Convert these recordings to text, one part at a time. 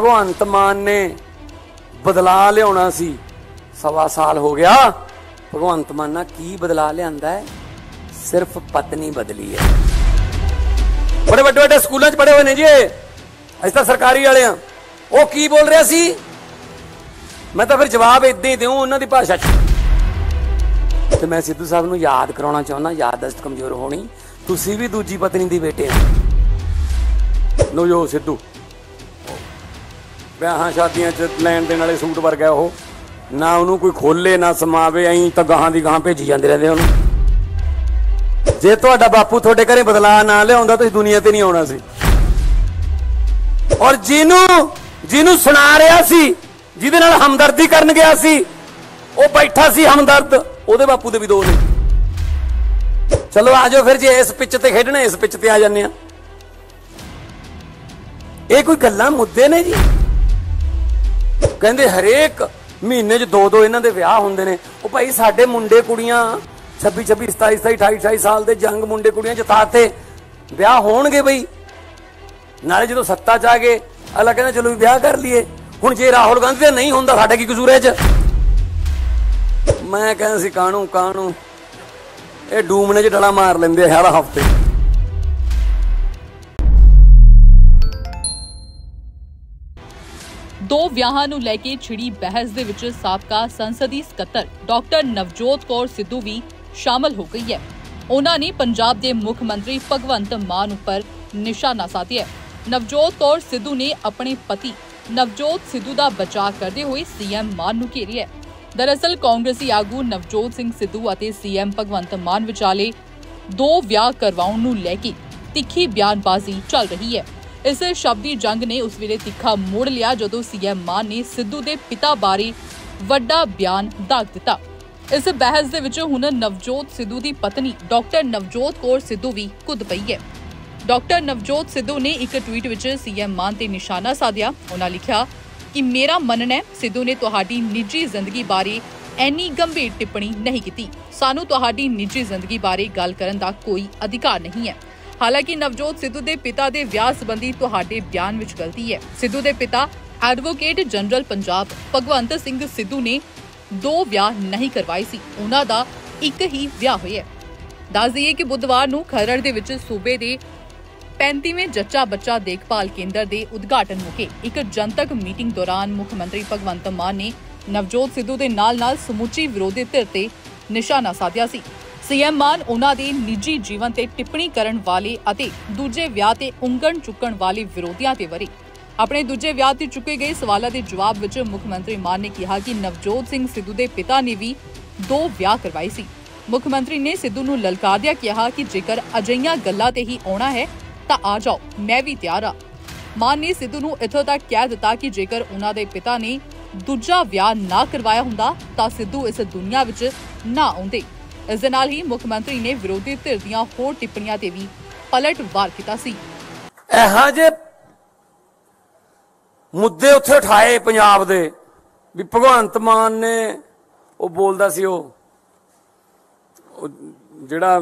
ਭਗਵੰਤ ਮਾਨ ਨੇ ਬਦਲਾ ਲਿਆਉਣਾ ਸੀ। ਸਵਾ ਸਾਲ ਹੋ ਗਿਆ, ਭਗਵੰਤ ਮਾਨ ਨਾਲ ਕੀ ਬਦਲਾ ਲਿਆਂਦਾ ਹੈ? ਸਿਰਫ ਪਤਨੀ ਬਦਲੀ ਹੈ। ਬੜੇ ਵੱਡੇ ਵੱਡੇ ਸਕੂਲਾਂ 'ਚ ਪੜ੍ਹੇ ਹੋਏ ਨੇ ਜੀ ਅਸੀਂ ਤਾਂ ਸਰਕਾਰੀ ਵਾਲੇ ਆ ਉਹ ਕੀ ਬੋਲ ਰਿਹਾ ਸੀ? ਮੈਂ ਤਾਂ ਫਿਰ ਜਵਾਬ ਇਦਾਂ ਹੀ ਦਿਉ ਉਹਨਾਂ ਦੀ ਭਾਸ਼ਾ 'ਚ। ਤੇ ਮੈਂ ਸਿੱਧੂ ਸਾਹਿਬ ਨੂੰ ਯਾਦ ਕਰਾਉਣਾ ਚਾਹੁੰਦਾ, ਯਾਦਦਾਸ਼ਤ ਕਮਜ਼ੋਰ ਹੋਣੀ। ਤੁਸੀਂ ਵੀ ਦੂਜੀ ਪਤਨੀ ਦੀ ਬੇਟੇ ਹੋ। ਲੋ ਜੋ ਸਿੱਧੂ। ਵਿਆਹਾਂ ਸ਼ਾਦੀਆਂ 'ਚ ਲੈਣ ਦੇਣ ਵਾਲੇ ਸੂਟ ਵਰਗਾ ਉਹ। ਨਾ ਉਹਨੂੰ ਕੋਈ ਖੋਲੇ, ਨਾ ਸਮਾਵੇ, ਐਂ ਤਾਂ ਗਾਹਾਂ ਦੀ ਗਾਹਾਂ ਭੇਜੀ ਜਾਂਦੇ ਰਹਿੰਦੇ ਉਹਨੂੰ। ਜੇ ਤੁਹਾਡਾ ਬਾਪੂ ਤੁਹਾਡੇ ਘਰੇ ਬਦਲਾਅ ਨਾ ਲਿਆਉਂਦਾ, ਤੁਸੀਂ ਦੁਨੀਆ ਤੇ ਨਹੀਂ ਆਉਣਾ ਸੀ। ਔਰ ਜਿਹਨੂੰ ਜਿਹਨੂੰ ਸੁਣਾ ਰਿਹਾ ਸੀ, ਜਿਹਦੇ ਨਾਲ ਹਮਦਰਦੀ ਕਰਨ ਗਿਆ ਸੀ, ਉਹ ਬੈਠਾ ਸੀ ਹਮਦਰਦ, ਉਹਦੇ ਬਾਪੂ ਦੇ ਵੀ ਦੋ ਨੇ। ਚਲੋ ਆਜੋ ਫਿਰ ਜੇ ਇਸ ਪਿੱਚ ਤੇ ਖੇਡਣਾ, ਇਸ ਪਿੱਚ ਤੇ ਆ ਜਾਂਦੇ ਆ। ਇਹ ਕੋਈ ਗੱਲਾਂ ਮੁੱਦੇ ਨੇ ਜੀ? ਕਹਿੰਦੇ ਹਰੇਕ ਮਹੀਨੇ 'ਚ ਦੋ ਦੋ ਇਹਨਾਂ ਦੇ ਵਿਆਹ ਹੁੰਦੇ ਨੇ। ਉਹ ਭਾਈ ਸਾਡੇ ਮੁੰਡੇ ਕੁੜੀਆਂ 26 26 27 27 28 28 ਸਾਲ ਦੇ ਜੰਗ ਮੁੰਡੇ ਕੁੜੀਆਂ ਜਿਤਾਤੇ। ਵਿਆਹ ਹੋਣਗੇ ਬਈ। ਨਾਲੇ ਜਦੋਂ ਸੱਤਾ 'ਚ ਆ ਗਏ, ਅਗਲਾ ਕਹਿੰਦਾ ਚਲੋ ਵਿਆਹ ਕਰ ਲਈਏ। ਹੁਣ ਜੇ ਰਾਹੁਲ ਗਾਂਧੀ ਦਾ ਨਹੀਂ ਹੁੰਦਾ ਸਾਡਾ ਕੀ ਕਸੂਰ ਹੈ 'ਚ? ਮੈਂ ਕਹਿੰਦਾ ਸੀ ਕਾਣੂ ਕਾਣੂ ਇਹ ਡੂਮਣੇ 'ਚ ਡਲਾ ਮਾਰ ਲੈਂਦੇ ਆ ਹਰ ਹਫ਼ਤੇ। ਦੋ ਵਿਆਹਾਂ ਨੂੰ ਲੈ ਕੇ ਛਿੜੀ ਬਹਿਸ ਦੇ ਵਿੱਚ ਸਾਬਕਾ ਸੰਸਦੀ ਸਕੱਤਰ ਡਾਕਟਰ ਨਵਜੋਤ ਕੌਰ ਸਿੱਧੂ ਵੀ ਸ਼ਾਮਲ ਹੋ ਗਈ ਹੈ। ਉਹਨਾਂ ਨੇ ਪੰਜਾਬ ਦੇ ਮੁੱਖ ਮੰਤਰੀ ਭਗਵੰਤ ਮਾਨ ਉੱਪਰ ਨਿਸ਼ਾਨਾ ਸਾਧਿਆ ਨਵਜੋਤ ਕੌਰ ਸਿੱਧੂ ਨੇ ਆਪਣੇ ਪਤੀ ਨਵਜੋਤ ਸਿੱਧੂ ਦਾ ਬਚਾਅ ਕਰਦੇ ਹੋਏ ਸੀਐਮ ਮਾਨ ਨੂੰ ਘੇਰਿਆ ਦਰਅਸਲ ਕਾਂਗਰਸੀ ਆਗੂ ਨਵਜੋਤ ਸਿੰਘ ਸਿੱਧੂ ਅਤੇ ਸੀਐਮ ਭਗਵੰਤ ਮਾਨ ਵਿਚਾਲੇ ਦੋ ਵਿਆਹ ਕਰਵਾਉਣ ਨੂੰ ਲੈ ਕੇ ਤਿੱਖੀ ਬਿਆਨਬਾਜ਼ੀ ਚੱਲ ਰਹੀ ਹੈ। ਇਸ ਸ਼ਬਦੀ ਜੰਗ ਨੇ ਉਸ ਵੇਲੇ ਤਿੱਖਾ ਮੋੜ ਲਿਆ, ਜਦੋਂ ਸੀਐਮ ਮਾਨ ਨੇ ਸਿੱਧੂ ਦੇ ਪਿਤਾ ਬਾਰੇ ਵੱਡਾ ਬਿਆਨ ਦਾਗ ਦਿੱਤਾ। ਇਸ ਬਹਿਸ ਦੇ ਵਿੱਚ ਹੁਣ ਨਵਜੋਤ ਸਿੱਧੂ ਦੀ ਪਤਨੀ, ਡਾਕਟਰ ਨਵਜੋਤ ਕੌਰ ਸਿੱਧੂ ਵੀ ਕੁੱਦ ਪਈ ਹੈ। ਡਾਕਟਰ ਨਵਜੋਤ ਸਿੱਧੂ ਨੇ ਇੱਕ ਟਵੀਟ ਵਿੱਚ ਸੀਐਮ ਮਾਨ ਤੇ ਨਿਸ਼ਾਨਾ ਸਾਧਿਆ। ਉਹਨਾਂ ਲਿਖਿਆ ਕਿ ਮੇਰਾ ਮੰਨਣਾ ਹੈ, ਸਿੱਧੂ ਨੇ ਤੁਹਾਡੀ ਨਿੱਜੀ ਜ਼ਿੰਦਗੀ ਬਾਰੇ ਐਨੀ ਗੰਭੀਰ ਟਿੱਪਣੀ ਨਹੀਂ ਕੀਤੀ। ਸਾਨੂੰ ਤੁਹਾਡੀ ਨਿੱਜੀ ਜ਼ਿੰਦਗੀ ਬਾਰੇ ਗੱਲ ਕਰਨ ਦਾ ਕੋਈ ਅਧਿਕਾਰ ਨਹੀਂ ਹੈ। ਹਾਲਾਂਕਿ ਨਵਜੋਤ ਸਿੱਧੂ ਦੇ ਪਿਤਾ ਦੇ ਵਿਆਹ ਸੰਬੰਧੀ ਤੁਹਾਡੇ ਬਿਆਨ ਵਿੱਚ ਗਲਤੀ ਹੈ। ਸਿੱਧੂ ਦੇ ਪਿਤਾ ਐਡਵੋਕੇਟ ਜਨਰਲ ਪੰਜਾਬ ਭਗਵੰਤ ਸਿੰਘ ਸਿੱਧੂ ਨੇ ਦੋ ਵਿਆਹ ਨਹੀਂ ਕਰਵਾਏ ਸੀ। ਉਹਨਾਂ ਦਾ ਇੱਕ ਹੀ ਵਿਆਹ ਹੋਇਆ ਦੱਸ ਦਈਏ ਕਿ ਬੁੱਧਵਾਰ ਨੂੰ ਖਰੜ ਦੇ ਵਿੱਚ ਸੂਬੇ ਦੇ 35ਵੇਂ ਜੱਚਾ ਬੱਚਾ ਦੇਖਭਾਲ ਕੇਂਦਰ ਦੇ ਉਦਘਾਟਨ ਮੌਕੇ ਇੱਕ ਜਨਤਕ ਮੀਟਿੰਗ ਦੌਰਾਨ ਮੁੱਖ ਮੰਤਰੀ ਭਗਵੰਤ ਮਾਨ ਨੇ ਨਵਜੋਤ ਸਿੱਧੂ ਦੇ ਨਾਲ-ਨਾਲ ਸਮੁੱਚੀ ਵਿਰੋਧੀ ਧਿਰ ਤੇ ਨਿਸ਼ਾਨਾ ਸਾਧਿਆ ਸੀ। ਸੀਐਮ ਮਾਨ ਉਹਨਾਂ ਦੇ ਨਿੱਜੀ ਜੀਵਨ ਤੇ ਟਿੱਪਣੀ ਕਰਨ ਵਾਲੇ ਅਤੇ ਦੂਜੇ ਵਿਆਹ ਤੇ ਉਂਗਣ ਚੁੱਕਣ ਵਾਲੇ ਵਿਰੋਧੀਆਂ ਤੇ ਵਰੀ। ਆਪਣੇ ਦੂਜੇ ਵਿਆਹ ਤੇ ਚੁੱਕੇ ਗਏ ਸਵਾਲਾਂ ਦੇ ਜਵਾਬ ਵਿੱਚ ਮੁੱਖ ਮੰਤਰੀ ਮਾਨ ਨੇ ਕਿਹਾ ਕਿ ਨਵਜੋਤ ਸਿੰਘ ਸਿੱਧੂ ਦੇ ਪਿਤਾ ਨੇ ਵੀ ਦੋ ਵਿਆਹ ਕਰਵਾਏ ਸੀ। ਮੁੱਖ ਮੰਤਰੀ ਨੇ ਸਿੱਧੂ ਨੂੰ ਲਲਕਾਰਦਿਆਂ ਕਿਹਾ ਕਿ ਜੇਕਰ ਅਜਈਆਂ ਗੱਲਾਂ ਤੇ ਹੀ ਆਉਣਾ ਹੈ, ਤਾਂ ਆ ਜਾਓ, ਮੈਂ ਵੀ ਤਿਆਰ ਆ ਮਾਨ ਨੇ ਸਿੱਧੂ ਨੂੰ ਇੱਥੋਂ ਤੱਕ ਕਹਿ ਦਿੱਤਾ ਕਿ ਜੇਕਰ ਉਹਨਾਂ ਦੇ ਪਿਤਾ ਨੇ ਦੂਜਾ ਵਿਆਹ ਨਾ ਕਰਵਾਇਆ ਹੁੰਦਾ, ਤਾਂ ਸਿੱਧੂ ਇਸ ਦੁਨੀਆ ਵਿੱਚ ਨਾ ਆਉਂਦੇ। ਇਸ ਦੇ ਨਾਲ ਹੀ ਮੁੱਖ ਮੰਤਰੀ ਨੇ ਵਿਰੋਧੀ ਧਿਰ ਦੀਆਂ ਹੋਰ ਟਿੱਪਣੀਆਂ ਤੇ ਵੀ ਪਲਟ ਵਾਰ ਕੀਤਾ ਸੀ। ਇਹੋ ਜੇ ਮੁੱਦੇ ਉੱਥੇ ਉਠਾਏ ਪੰਜਾਬ ਦੇ ਵੀ ਭਗਵੰਤ ਮਾਨ ਨੇ, ਉਹ ਬੋਲਦਾ ਸੀ ਉਹ ਜਿਹੜਾ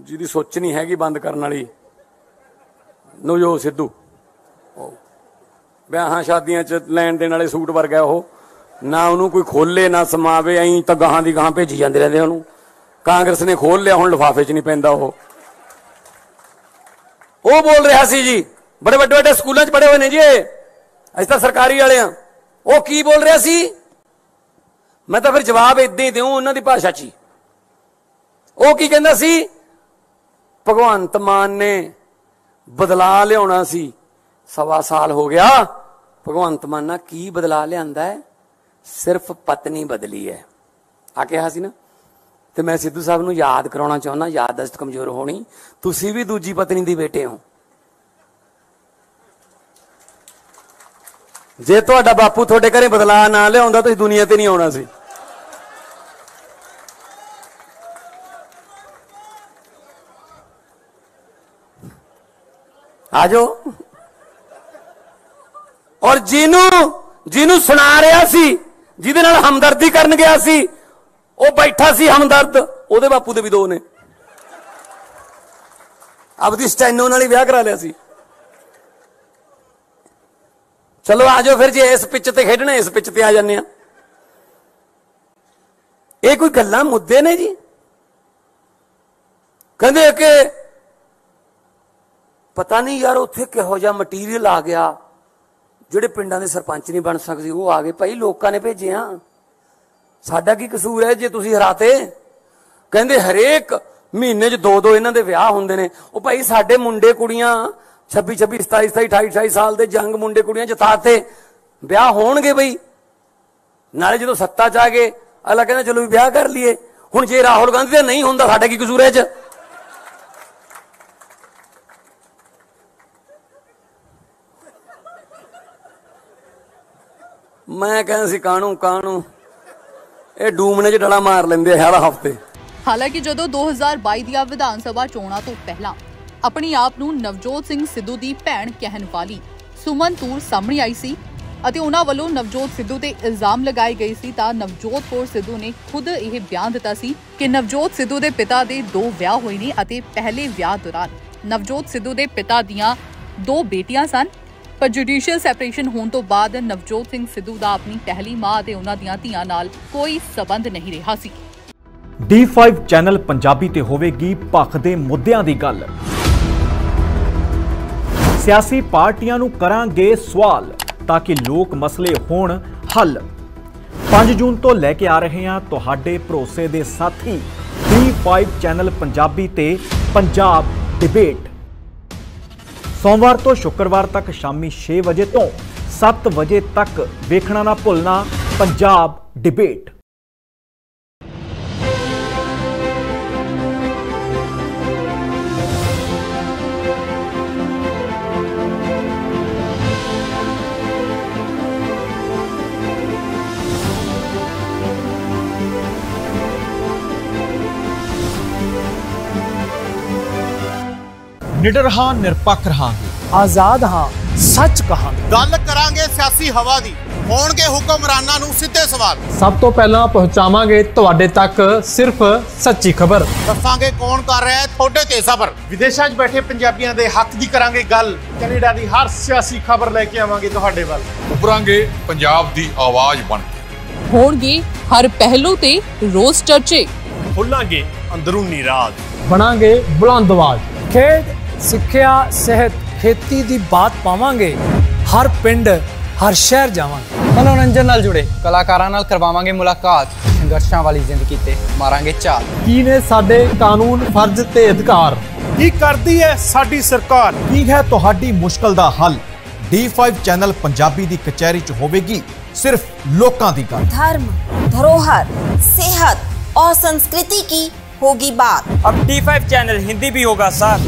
ਜਿਹਦੀ ਸੋਚ ਨਹੀਂ ਹੈਗੀ ਬੰਦ ਕਰਨ ਵਾਲੀ, ਨਵਜੋਤ ਸਿੱਧੂ। ਵਿਆਹਾਂ ਸ਼ਾਦੀਆਂ 'ਚ ਲੈਣ ਦੇਣ ਵਾਲੇ ਸੂਟ ਵਰਗਾ ਉਹ, ਨਾ ਉਹਨੂੰ ਕੋਈ ਖੋਲੇ ਨਾ ਸਮਾਵੇ, ਐਂ ਤਾਂ ਗਾਹਾਂ ਦੀ ਗਾਹਾਂ ਭੇਜੀ ਜਾਂਦੇ ਰਹਿੰਦੇ ਉਹਨੂੰ। ਕਾਂਗਰਸ ਨੇ ਖੋਲ ਲਿਆ, ਹੁਣ ਲਿਫਾਫੇ 'ਚ ਨਹੀਂ ਪੈਂਦਾ ਉਹ। ਉਹ ਬੋਲ ਰਿਹਾ ਸੀ ਜੀ, ਬੜੇ ਵੱਡੇ ਵੱਡੇ ਸਕੂਲਾਂ 'ਚ ਪੜ੍ਹੇ ਹੋਏ ਨੇ ਜੀ ਅਸੀਂ ਤਾਂ ਸਰਕਾਰੀ ਵਾਲੇ ਆ। ਉਹ ਕੀ ਬੋਲ ਰਿਹਾ ਸੀ? ਮੈਂ ਤਾਂ ਫਿਰ ਜਵਾਬ ਇਦਾਂ ਹੀ ਦਿਉ ਉਹਨਾਂ ਦੀ ਭਾਸ਼ਾ 'ਚ ਹੀ। ਉਹ ਕੀ ਕਹਿੰਦਾ ਸੀ? ਭਗਵੰਤ ਮਾਨ ਨੇ ਬਦਲਾ ਲਿਆਉਣਾ ਸੀ। ਸਵਾ ਸਾਲ ਹੋ ਗਿਆ, ਭਗਵੰਤ ਮਾਨ ਨਾਲ ਕੀ ਬਦਲਾ ਲਿਆਂਦਾ ਹੈ? ਸਿਰਫ ਪਤਨੀ ਬਦਲੀ ਹੈ। ਆ ਕਿਹਾ ਸੀ ਨਾ? ਤੇ ਮੈਂ ਸਿੱਧੂ ਸਾਹਿਬ ਨੂੰ ਯਾਦ ਕਰਾਉਣਾ ਚਾਹੁੰਦਾ, ਯਾਦਦਾਸ਼ਤ ਕਮਜ਼ੋਰ ਹੋਣੀ। ਤੁਸੀਂ ਵੀ ਦੂਜੀ ਪਤਨੀ ਦੀ ਬੇਟੇ ਹੋ। ਜੇ ਤੁਹਾਡਾ ਬਾਪੂ ਤੁਹਾਡੇ ਘਰੇ ਬਦਲਾਅ ਨਾ ਲਿਆਉਂਦਾ, ਤੁਸੀਂ ਦੁਨੀਆ ਤੇ ਨਹੀਂ ਆਉਣਾ ਸੀ। ਆਜੋ ਔਰ ਜਿਹਨੂੰ ਜਿਹਨੂੰ ਸੁਣਾ ਰਿਹਾ ਸੀ, ਜਿਹਦੇ ਨਾਲ ਹਮਦਰਦੀ ਕਰਨ ਗਿਆ ਸੀ ਉਹ ਬੈਠਾ ਸੀ ਹਮਦਰਦ, ਉਹਦੇ ਬਾਪੂ ਦੇ ਵੀ ਦੋ ਨੇ। ਆਪਦੀ ਸਟੈਨੋ ਨਾਲ ਹੀ ਵਿਆਹ ਕਰਾ ਲਿਆ ਸੀ। ਚਲੋ ਆਜੋ ਫਿਰ ਜੇ ਇਸ ਪਿੱਚ ਤੇ ਖੇਡਣਾ, ਇਸ ਪਿੱਚ ਤੇ ਆ ਜਾਂਦੇ ਆ ਇਹ ਕੋਈ ਗੱਲਾਂ ਮੁੱਦੇ ਨੇ ਜੀ? ਕਹਿੰਦੇ ਕਿ ਪਤਾ ਨਹੀਂ ਯਾਰ ਉੱਥੇ ਕਿਹੋ ਜਿਹਾ ਮਟੀਰੀਅਲ ਆ ਗਿਆ, ਜਿਹੜੇ ਪਿੰਡਾਂ ਦੇ ਸਰਪੰਚ ਨਹੀਂ ਬਣ ਸਕਦੇ, ਉਹ ਆ ਗਏ। ਭਾਈ ਲੋਕਾਂ ਨੇ ਭੇਜਿਆ ਸਾਡਾ ਕੀ ਕਸੂਰ ਹੈ ਜੇ ਤੁਸੀਂ ਹਰਾਤੇ? ਕਹਿੰਦੇ ਹਰੇਕ ਮਹੀਨੇ 'ਚ ਦੋ ਦੋ ਇਹਨਾਂ ਦੇ ਵਿਆਹ ਹੁੰਦੇ ਨੇ। ਉਹ ਭਾਈ ਸਾਡੇ ਮੁੰਡੇ ਕੁੜੀਆਂ 26 26 27 27 28 28 ਸਾਲ ਦੇ ਜੰਗ ਮੁੰਡੇ ਕੁੜੀਆਂ ਜਤਾਤੇ। ਵਿਆਹ ਹੋਣਗੇ ਬਈ। ਨਾਲੇ ਜਦੋਂ ਸੱਤਾ 'ਚ ਆ ਗਏ, ਅਗਲਾ ਕਹਿੰਦਾ ਚਲੋ ਵੀ ਵਿਆਹ ਕਰ ਲਈਏ। ਹੁਣ ਜੇ ਰਾਹੁਲ ਗਾਂਧੀ ਦਾ ਨਹੀਂ ਹੁੰਦਾ, ਸਾਡਾ ਕੀ ਕਸੂਰ ਹੈ 'ਚ? ਮੈਂ ਕਹਿੰਦਾ ਸੀ ਕਾਣੂ ਕਾਣੂ। ਇਹ ਡੂਮਨੇ 'ਚ ਡਲਾ ਮਾਰ ਲੈਂਦੇ ਆ ਹਰ ਹਫ਼ਤੇ। ਹਾਲਾਂਕਿ ਜਦੋਂ 2022 ਦੀਆਂ ਵਿਧਾਨ ਸਭਾ ਚੋਣਾਂ ਤੋਂ ਪਹਿਲਾਂ ਆਪਣੀ ਆਪ ਨੂੰ ਨਵਜੋਤ ਸਿੰਘ ਸਿੱਧੂ ਦੀ ਭੈਣ ਕਹਿਣ ਵਾਲੀ ਸੁਮਨ ਤੂਰ ਸਾਹਮਣੇ ਆਈ ਸੀ ਅਤੇ ਉਹਨਾਂ ਵੱਲੋਂ ਨਵਜੋਤ ਸਿੱਧੂ ਤੇ ਇਲਜ਼ਾਮ ਲਗਾਏ ਗਏ ਸੀ ਤਾਂ ਨਵਜੋਤ ਕੌਰ ਸਿੱਧੂ ਨੇ ਖੁਦ ਇਹ ਬਿਆਨ ਦਿੱਤਾ ਸੀ ਕਿ ਨਵਜੋਤ ਸਿੱਧੂ ਦੇ ਪਿਤਾ ਦੇ ਦੋ ਵਿਆਹ ਹੋਏ ਨੇ ਅਤੇ ਪਹਿਲੇ ਵਿਆਹ ਦੌਰਾਨ ਨਵਜੋਤ ਸਿੱਧੂ ਦੇ ਪਿਤਾ ਦੀਆਂ ਦੋ ਬੇਟੀਆਂ ਸਨ ਪਰ ਜੁਡੀਸ਼ੀਅਲ ਸੈਪਰੇਸ਼ਨ ਹੋਣ ਤੋਂ ਬਾਅਦ ਨਵਜੋਤ ਸਿੰਘ ਸਿੱਧੂ ਦਾ ਆਪਣੀ ਪਹਿਲੀ ਮਾਂ ਅਤੇ ਉਹਨਾਂ ਦੀਆਂ ਧੀਆਂ ਨਾਲ ਕੋਈ ਸਬੰਧ ਨਹੀਂ ਰਿਹਾ ਸੀ। D5 ਚੈਨਲ ਪੰਜਾਬੀ ਤੇ ਹੋਵੇਗੀ ਪੱਖ ਦੇ ਮੁੱਦਿਆਂ ਦੀ ਗੱਲ। ਸਿਆਸੀ ਪਾਰਟੀਆਂ ਨੂੰ ਕਰਾਂਗੇ ਸਵਾਲ ਤਾਂ ਕਿ ਲੋਕ ਮਸਲੇ ਹੋਣ ਹੱਲ। 5 ਜੂਨ ਤੋਂ ਲੈ ਕੇ ਆ ਰਹੇ ਹਾਂ ਤੁਹਾਡੇ ਭਰੋਸੇ ਦੇ ਸਾਥੀ। D5 ਚੈਨਲ ਪੰਜਾਬੀ ਤੇ ਪੰਜਾਬ ਡਿਬੇਟ ਸੋਮਵਾਰ ਤੋਂ ਸ਼ੁੱਕਰਵਾਰ ਤੱਕ ਸ਼ਾਮੀ 6 ਵਜੇ ਤੋਂ 7 ਵਜੇ ਤੱਕ ਵੇਖਣਾ ਨਾ ਭੁੱਲਣਾ, ਪੰਜਾਬ ਡਿਬੇਟ ਨਿਡਰ ਹਾਂ ਨਿਰਪੱਖ ਰਹਾਂਗੇ। ਆਜ਼ਾਦ ਹਾਂ ਸੱਚ ਕਹਾਂਗੇ। ਗੱਲ ਕਰਾਂਗੇ ਸਿਆਸੀ ਹਵਾ ਦੀ। ਹੋਣਗੇ ਹੁਕਮਰਾਨਾਂ ਨੂੰ ਸਿੱਧੇ ਸਵਾਲ। ਸਭ ਤੋਂ ਪਹਿਲਾਂ ਪਹੁੰਚਾਵਾਂਗੇ ਤੁਹਾਡੇ ਤੱਕ ਸਿਰਫ ਸੱਚੀ ਖਬਰ। ਦੱਸਾਂਗੇ ਕੌਣ ਕਰ ਰਿਹਾ ਹੈ ਤੁਹਾਡੇ ਤੇ ਸਬਰ ਵਿਦੇਸ਼ਾਂ 'ਚ ਬੈਠੇ ਪੰਜਾਬੀਆਂ ਦੇ ਹੱਕ ਦੀ ਕਰਾਂਗੇ ਗੱਲ। ਕੈਨੇਡਾ ਦੀ ਹਰ ਸਿਆਸੀ ਖਬਰ ਲੈ ਕੇ ਆਵਾਂਗੇ ਤੁਹਾਡੇ ਵੱਲ। ਉਭਰਾਂਗੇ ਪੰਜਾਬ ਦੀ ਆਵਾਜ਼ ਬਣ ਕੇ। ਹੋਣਗੇ ਹਰ ਪਹਿਲੂ ਤੇ ਰੋਜ਼ ਚਰਚੇ। ਖੋਲਾਂਗੇ ਅੰਦਰੂਨੀ ਰਾਜ। ਬਣਾਂਗੇ ਬੁਲੰਦ ਆਵਾਜ਼। ਖੇਡ ਸਿੱਖਿਆ ਸਿਹਤ ਖੇਤੀ ਦੀ ਬਾਤ ਪਾਵਾਂਗੇ ਹਰ ਪਿੰਡ ਹਰ ਸ਼ਹਿਰ ਜਾਵਾਂਗੇ ਮਨੋਰੰਜਨ ਨਾਲ ਜੁੜੇ ਕਲਾਕਾਰਾਂ ਨਾਲ ਕਰਵਾਵਾਂਗੇ ਮੁਲਾਕਾਤ ਸੰਘਰਸ਼ਾਂ ਵਾਲੀ ਜ਼ਿੰਦਗੀ ਤੇ ਮਾਰਾਂਗੇ ਝਾਤ ਕੀ ਨੇ ਸਾਡੇ ਕਾਨੂੰਨ ਫਰਜ਼ ਤੇ ਅਧਿਕਾਰ ਕੀ ਕਰਦੀ ਹੈ ਸਾਡੀ ਸਰਕਾਰ ਕੀ ਹੈ ਤੁਹਾਡੀ ਮੁਸ਼ਕਲ ਦਾ ਹੱਲ D5 ਚੈਨਲ ਪੰਜਾਬੀ ਦੀ ਕਚਹਿਰੀ 'ਚ ਹੋਵੇਗੀ ਸਿਰਫ ਲੋਕਾਂ ਦੀ ਗੱਲ धर्म धरोहर सेहत और संस्कृति की होगी बात अब D5 ਚੈਨਲ ਹਿੰਦੀ ਵੀ ਹੋਗਾ ਸਰ